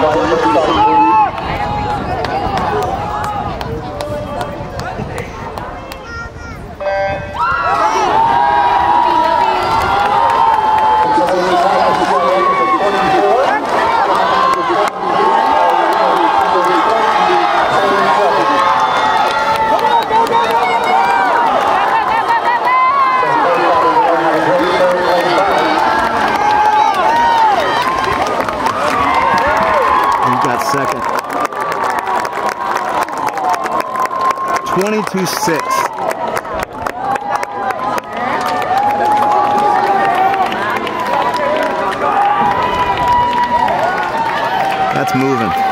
Baru lebih. Got second. 22 6. That's moving.